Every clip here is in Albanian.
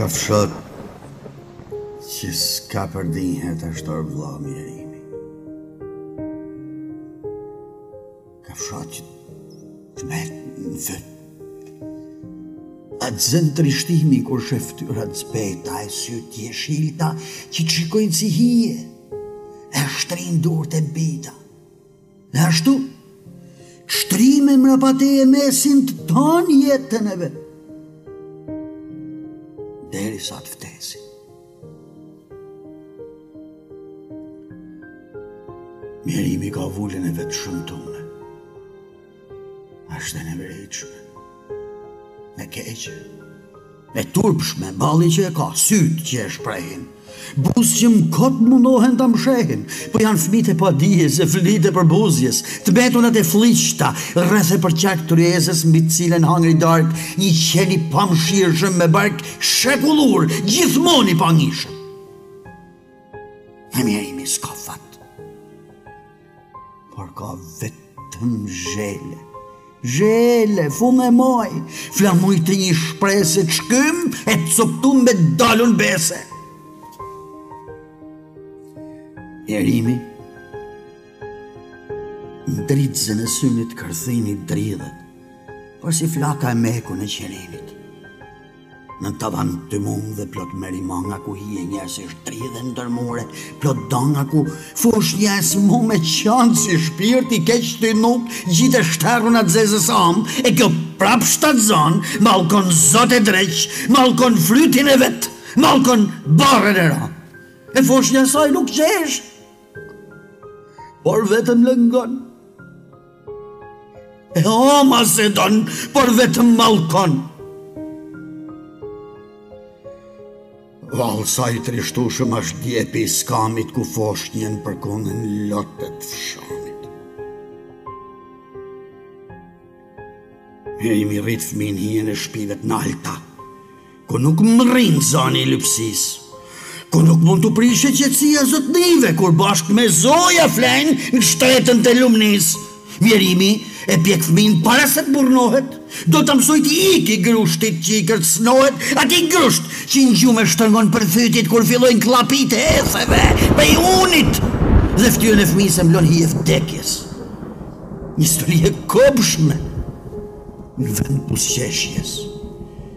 Kafshatë që s'kapërdihet është or vlla mjerimi. Kafshatë që të met në fyt e të zen trishtimi kur sheh ftyra të zbeta e sytë jeshilta që të shikojnë si hije e shtrijnë durt e mpita. Dhe ashtu, të shtrime mrapa teje mesin të tan jetën e vet. Derisa të vdesin. Mjerimi ka vulën e vet shumtume. Asht e neveritshme. E keqe. E turpshme, balli që e ka, sytë që e shprehin. Buzët që më kot mundohen ta mshehin. Po janë fmijt e padijes, e flitë e përbuzjes. Të metunat e flliqta, rreth e përqark tryezës, mbi të cilën hangri darkë, një qen i pamshirshëm me bark, Shekullur, gjithmonë i pangishëm. E mjerimi s'ka fat, por ka vetëm zhele. Zhele, fun e maj, flamujt e një shprese të shkym e të coptum me dalun bese. Mjerimi, në dritzën e synit te kërthini dridhet, Porsi flaka e mekun e qirinit Nën tavan të tymun dhe plot merimanga ku hije njerëzish dridhen ndër mure Plot danga ku foshnja e smume qan si shpirt i keq tu nduk Gjitë e shterruna të zezës amë e kjo prap shtatzanë Mallkon zot e dreq, mallkon frytin e vet, mallkon barrën e ranë Foshnja e saj nuk qesh Por vetëm lëngon E ama s'e don, por vetëm mallkon. Vallë sa i trishtueshëm asht djepi i skamit ku foshnjën përkunin lot e të fshamit. Mjerimi rrit fëmin n'hijen e shpive të nalta. Ku nuk mrrin zani i lypsis. Ku nuk mund t'u prishet qetësia zotnive, kur bashkë me zoja flejnë në shtretën e lumnis. Mjerimi e pjek fëmin para se të burrnohet, do ta mësojë t'i iki grushtit që i kërcnohet, atij grusht që në gjumë e shtërngon për fytit kur fillojnë kllapitë e etheve prej unit dhe ftyrën e fëmis e mblon hije e vdekjes. Një stoli e kobshme në vend buzqeshjes.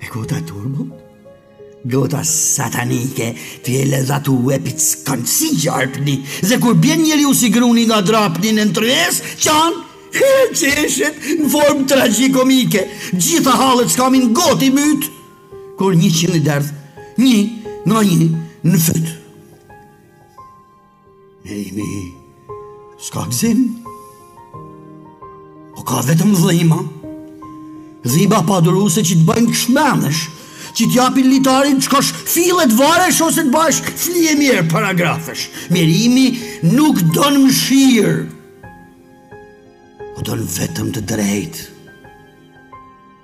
E gota e turbull? Gota satanike, ti e ledhaton e të pickon si gjarpni, dhe kur bjen njeriu si gruni nga drapni nën tryezë, qan, e qeshet në formë tragikomike, gjitha hallet skami n'got i myt, kur njëqind i derdh, një nga një, në fyt. Mjerimi s'ka gëzim. Po ka vetëm dhima. Dhima paduruse që të bajnë t'çmendesh, që të japin litarin të shkosh fill e t'varesh ose të bahesh fli e mjerë paragrafesh. Mjerimi nuk don mëshirë. Por don vetëm të drejtë.